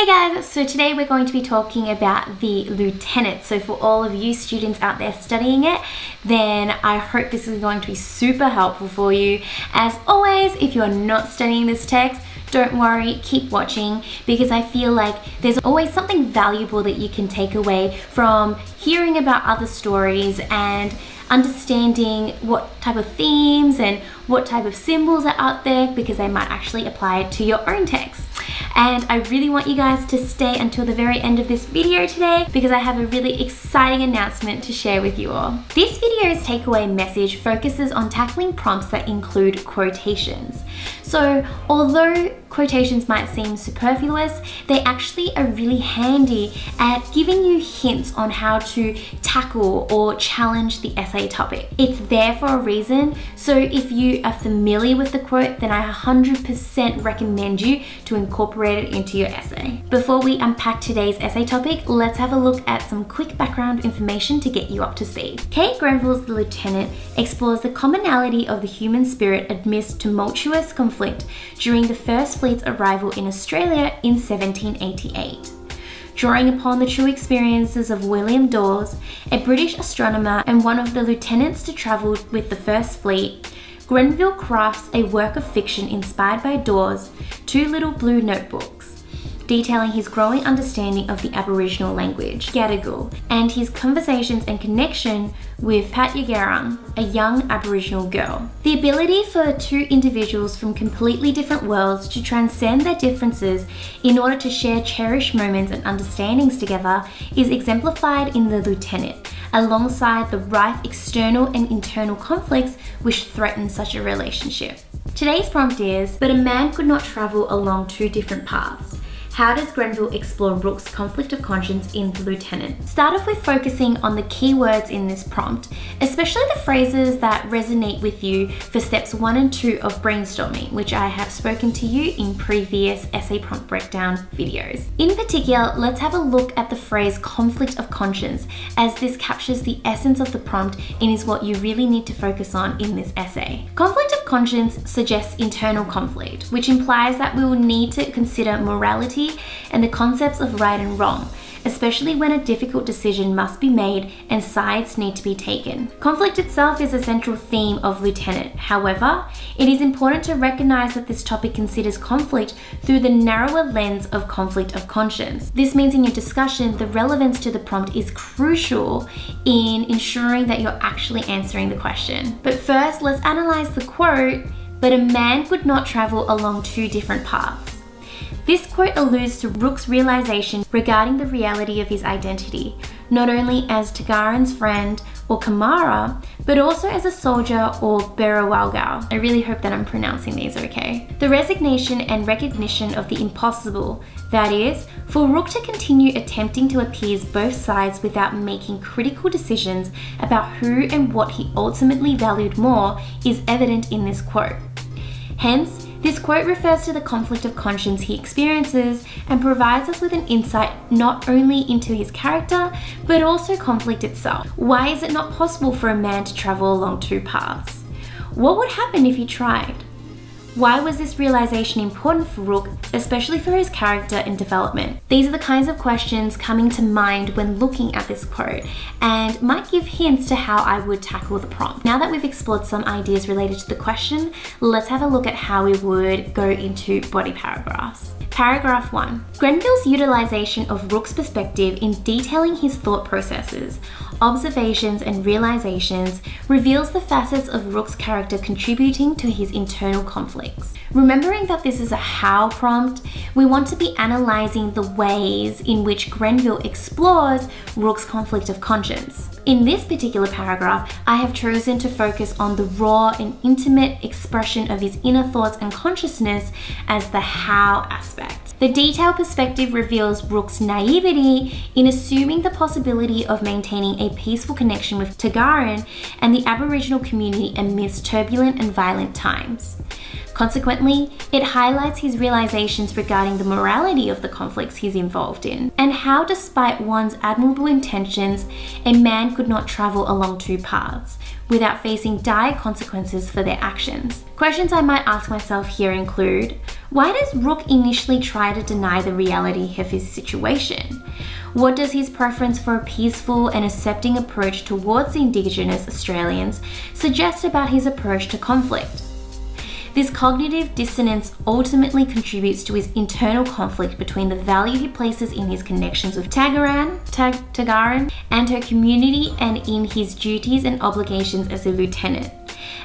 Hey guys, so today we're going to be talking about the lieutenant. So for all of you students out there studying it, then I hope this is going to be super helpful for you. As always, if you're not studying this text, don't worry, keep watching because I feel like there's always something valuable that you can take away from hearing about other stories and understanding what type of themes and what type of symbols are out there because they might actually apply to your own text. And I really want you guys to stay until the very end of this video today because I have a really exciting announcement to share with you all. This video's takeaway message focuses on tackling prompts that include quotations. So although quotations might seem superfluous, they actually are really handy at giving you hints on how to tackle or challenge the essay topic. It's there for a reason, so if you are familiar with the quote, then I 100% recommend you to incorporate it into your essay. Before we unpack today's essay topic, let's have a look at some quick background information to get you up to speed. Kate Grenville's The Lieutenant explores the commonality of the human spirit amidst tumultuous conflict conflict during the First Fleet's arrival in Australia in 1788. Drawing upon the true experiences of William Dawes, a British astronomer and one of the lieutenants to travel with the First Fleet, Grenville crafts a work of fiction inspired by Dawes' Two Little Blue Notebooks detailing his growing understanding of the Aboriginal language, Gadigal, and his conversations and connection with Patyegarang, a young Aboriginal girl. The ability for two individuals from completely different worlds to transcend their differences in order to share cherished moments and understandings together is exemplified in The Lieutenant, alongside the rife external and internal conflicts which threaten such a relationship. Today's prompt is, but a man could not travel along two different paths. How does Grenville explore Rooke's conflict of conscience in The Lieutenant? Start off with focusing on the key words in this prompt, especially the phrases that resonate with you for steps one and two of brainstorming, which I have spoken to you in previous essay prompt breakdown videos. In particular, let's have a look at the phrase conflict of conscience, as this captures the essence of the prompt and is what you really need to focus on in this essay. Conflict of conscience suggests internal conflict, which implies that we will need to consider morality morality and the concepts of right and wrong, especially when a difficult decision must be made and sides need to be taken. Conflict itself is a central theme of Lieutenant. However, it is important to recognize that this topic considers conflict through the narrower lens of conflict of conscience. This means in your discussion, the relevance to the prompt is crucial in ensuring that you're actually answering the question. But first, let's analyze the quote, but a man could not travel along two different paths. This quote alludes to Rooke's realization regarding the reality of his identity, not only as Tagaran's friend or Kamara, but also as a soldier or Berewalgal. I really hope that I'm pronouncing these okay. The resignation and recognition of the impossible, that is, for Rooke to continue attempting to appease both sides without making critical decisions about who and what he ultimately valued more, is evident in this quote. Hence, this quote refers to the conflict of conscience he experiences and provides us with an insight not only into his character, but also conflict itself. Why is it not possible for a man to travel along two paths? What would happen if he tried? Why was this realization important for Rooke, especially for his character and development? These are the kinds of questions coming to mind when looking at this quote and might give hints to how I would tackle the prompt. Now that we've explored some ideas related to the question, let's have a look at how we would go into body paragraphs. Paragraph 1. Grenville's utilization of Rooke's perspective in detailing his thought processes, observations, and realizations reveals the facets of Rooke's character contributing to his internal conflicts. Remembering that this is a how prompt, we want to be analyzing the ways in which Grenville explores Rooke's conflict of conscience. In this particular paragraph, I have chosen to focus on the raw and intimate expression of his inner thoughts and consciousness as the how aspect. The detailed perspective reveals Rooke's naivety in assuming the possibility of maintaining a peaceful connection with Tagaran and the Aboriginal community amidst turbulent and violent times. Consequently, it highlights his realizations regarding the morality of the conflicts he's involved in, and how, despite one's admirable intentions, a man could not travel along two paths without facing dire consequences for their actions. Questions I might ask myself here include why does Rooke initially try to deny the reality of his situation? What does his preference for a peaceful and accepting approach towards Indigenous Australians suggest about his approach to conflict? This cognitive dissonance ultimately contributes to his internal conflict between the value he places in his connections with Tagaran, Tag Tagaran and her community and in his duties and obligations as a lieutenant.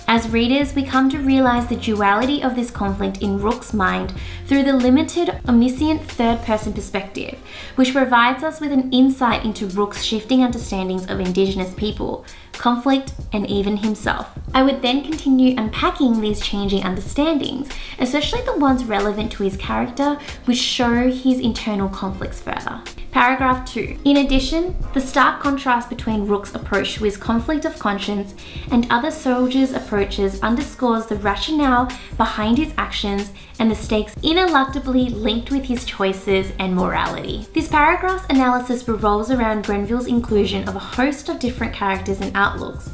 As readers, we come to realize the duality of this conflict in Rooke's mind through the limited, omniscient third person perspective, which provides us with an insight into Rooke's shifting understandings of Indigenous people, conflict, and even himself. I would then continue unpacking these changing understandings, especially the ones relevant to his character, which show his internal conflicts further. Paragraph 2. In addition, the stark contrast between Rooke's approach to his conflict of conscience and other soldiers' approaches underscores the rationale behind his actions and the stakes ineluctably linked with his choices and morality. This paragraph's analysis revolves around Grenville's inclusion of a host of different characters and outlooks,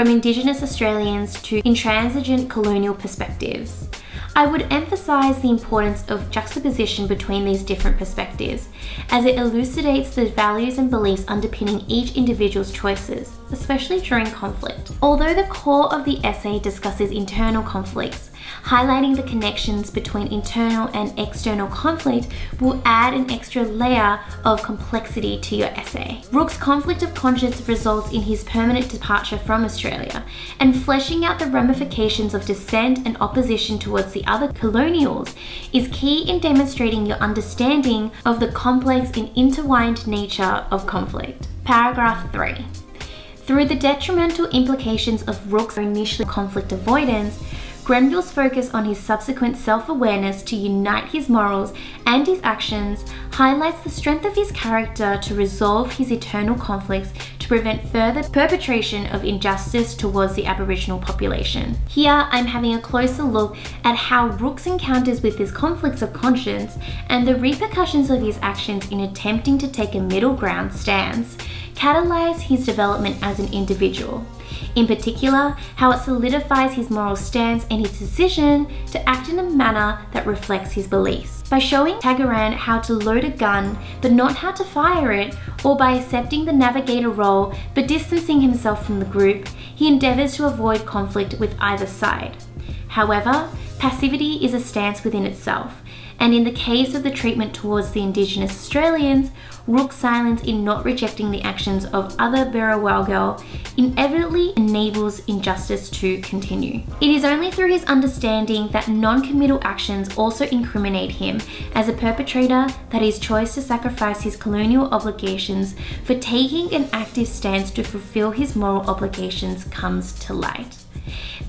from Indigenous Australians to intransigent colonial perspectives. I would emphasise the importance of juxtaposition between these different perspectives, as it elucidates the values and beliefs underpinning each individual's choices, especially during conflict. Although the core of the essay discusses internal conflicts, highlighting the connections between internal and external conflict will add an extra layer of complexity to your essay. Rooke's conflict of conscience results in his permanent departure from Australia, and fleshing out the ramifications of dissent and opposition towards the other colonials is key in demonstrating your understanding of the complex and intertwined nature of conflict. Paragraph 3. Through the detrimental implications of Rooke's initial conflict avoidance, Grenville's focus on his subsequent self awareness to unite his morals and his actions highlights the strength of his character to resolve his eternal conflicts to prevent further perpetration of injustice towards the Aboriginal population. Here, I'm having a closer look at how Rooke's encounters with his conflicts of conscience and the repercussions of his actions in attempting to take a middle ground stance catalyze his development as an individual. In particular, how it solidifies his moral stance and his decision to act in a manner that reflects his beliefs. By showing Tagaran how to load a gun but not how to fire it, or by accepting the navigator role but distancing himself from the group, he endeavours to avoid conflict with either side. However, passivity is a stance within itself, and in the case of the treatment towards the Indigenous Australians, Rooke's silence in not rejecting the actions of other Berewalgal inevitably enables injustice to continue. It is only through his understanding that non-committal actions also incriminate him as a perpetrator that his choice to sacrifice his colonial obligations for taking an active stance to fulfill his moral obligations comes to light.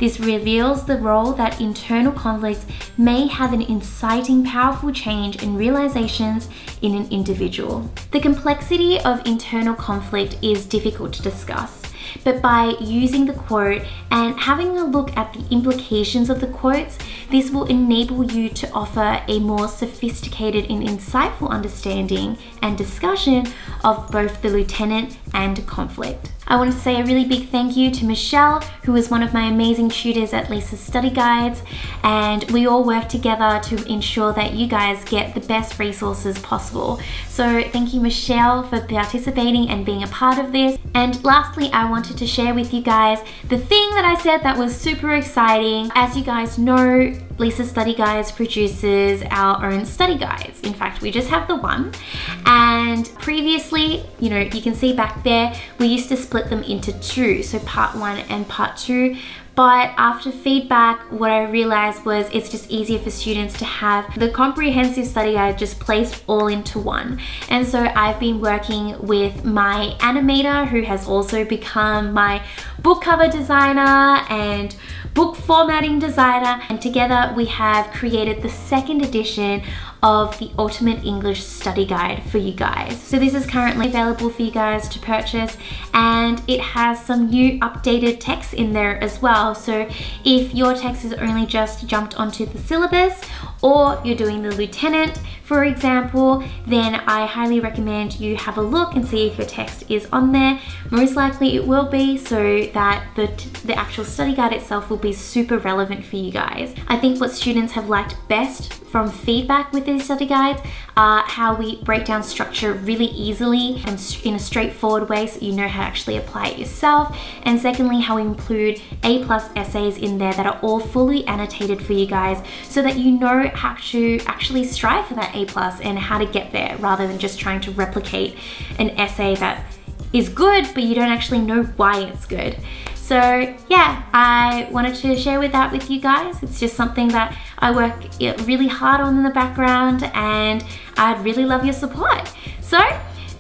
This reveals the role that internal conflicts may have in inciting powerful change and realizations in an individual. The complexity of internal conflict is difficult to discuss but by using the quote and having a look at the implications of the quotes, this will enable you to offer a more sophisticated and insightful understanding and discussion of both the lieutenant and conflict. I want to say a really big thank you to Michelle, who is one of my amazing tutors at Lisa's Study Guides, and we all work together to ensure that you guys get the best resources possible. So thank you Michelle for participating and being a part of this. And lastly, I wanted to share with you guys the thing that I said that was super exciting. As you guys know, Lisa Study Guides produces our own study guides. In fact, we just have the one. And previously, you know, you can see back there, we used to split them into two. So part one and part two. But after feedback, what I realized was it's just easier for students to have the comprehensive study guide just placed all into one. And so I've been working with my animator who has also become my book cover designer and book formatting designer and together we have created the second edition of the Ultimate English Study Guide for you guys. So this is currently available for you guys to purchase and it has some new updated text in there as well. So if your text is only just jumped onto the syllabus or you're doing the lieutenant, for example, then I highly recommend you have a look and see if your text is on there. Most likely it will be so that the, the actual study guide itself will be super relevant for you guys. I think what students have liked best from feedback with these study guides are how we break down structure really easily and in a straightforward way so you know how to actually apply it yourself. And secondly, how we include A plus essays in there that are all fully annotated for you guys so that you know how to actually strive for that A plus and how to get there rather than just trying to replicate an essay that is good, but you don't actually know why it's good. So yeah, I wanted to share with that with you guys. It's just something that I work really hard on in the background and I'd really love your support. So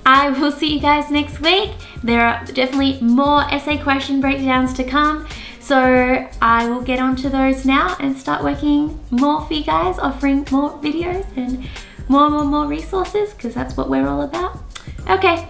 I will see you guys next week. There are definitely more essay question breakdowns to come. So I will get onto those now and start working more for you guys, offering more videos and more, and more, more resources because that's what we're all about. Okay,